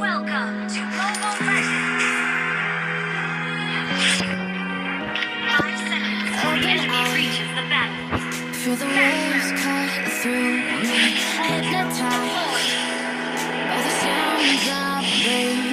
Welcome to Mobile. Five seconds before the enemy reaches the battle. Feel the waves cut through me, hypnotized by the sounds I'm breathing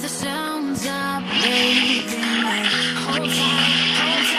the sounds of breathing. Hold hold.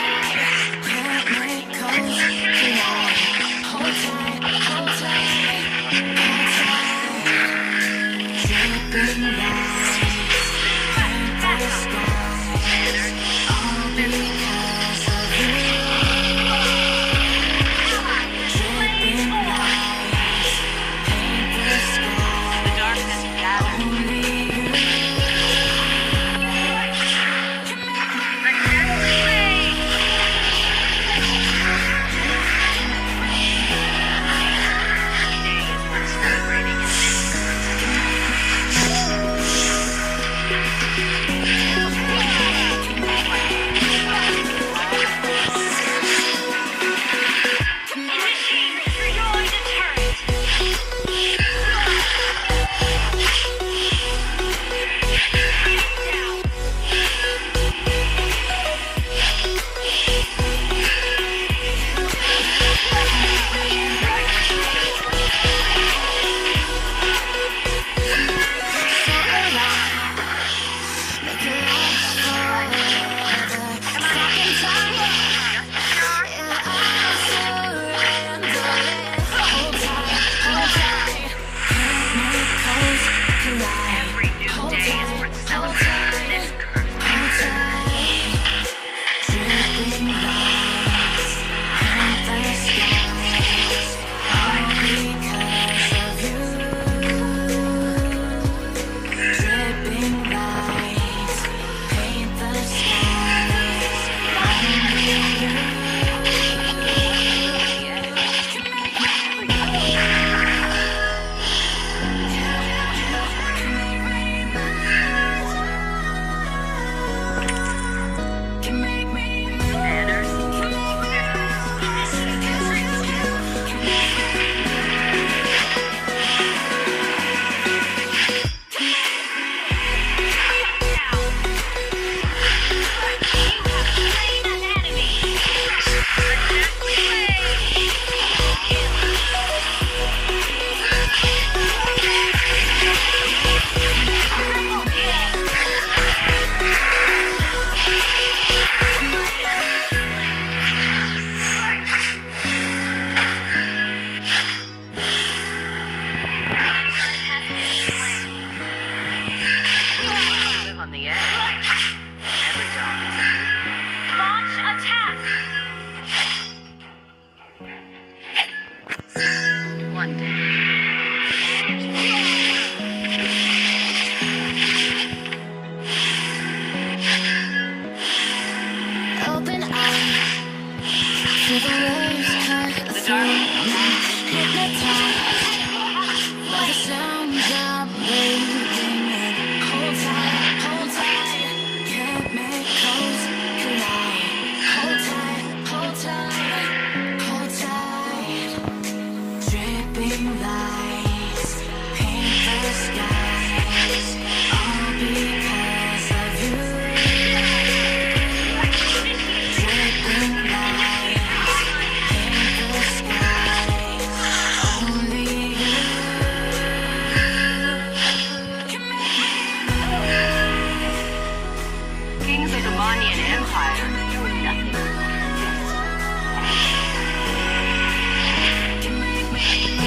Thessalonian Empire.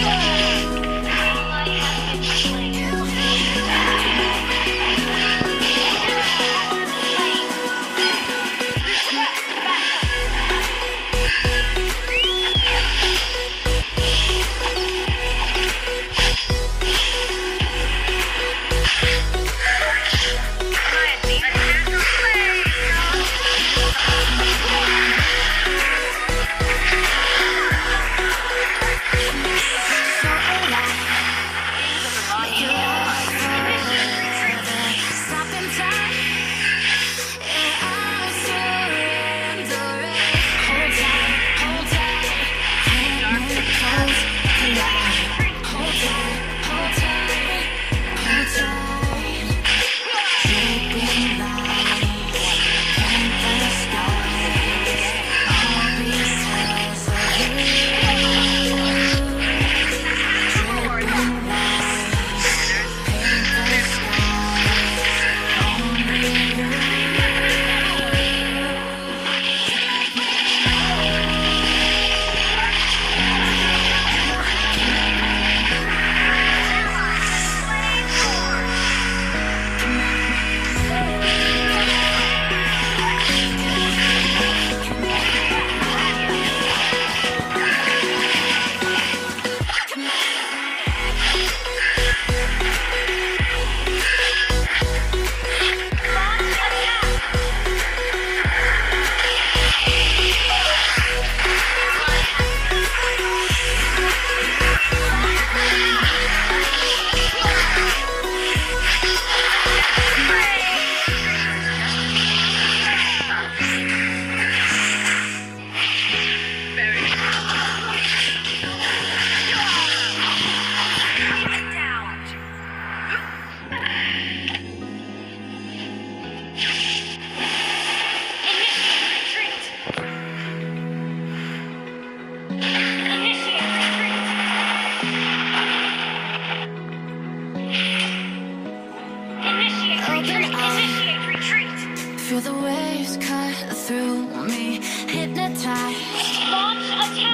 Nothing.